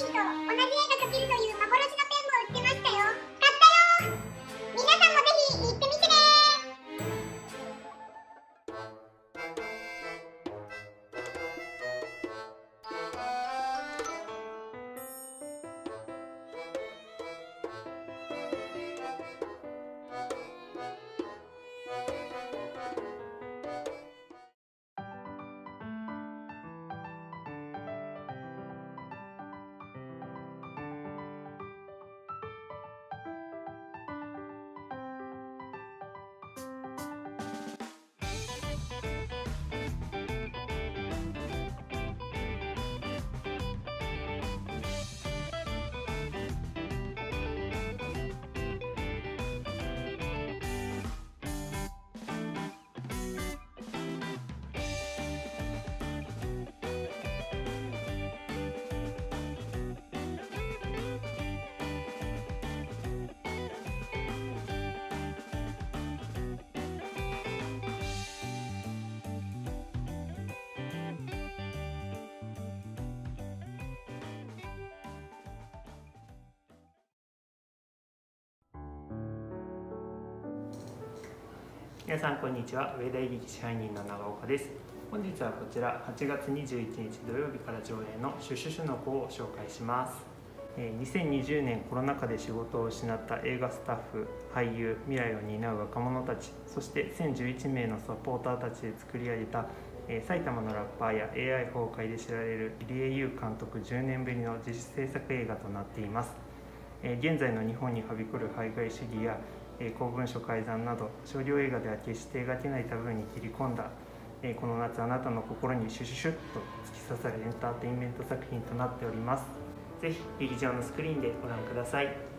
是的皆さんこんにちは。上田入り支配人の長岡です。本日はこちら8月21日土曜日から上映の「シュシュシュの子」を紹介します。2020年コロナ禍で仕事を失った映画スタッフ俳優未来を担う若者たちそして1011名のサポーターたちで作り上げた、埼玉のラッパーや AI 崩壊で知られる入江優監督10年ぶりの自主制作映画となっています、現在の日本にはびこる排外主義や、え公文書改ざんなど少量映画では決して描けないタブーに切り込んだえこの夏あなたの心にシュシュシュッと突き刺さるエンターテインメント作品となっております。ぜひ劇場のスクリーンでご覧ください。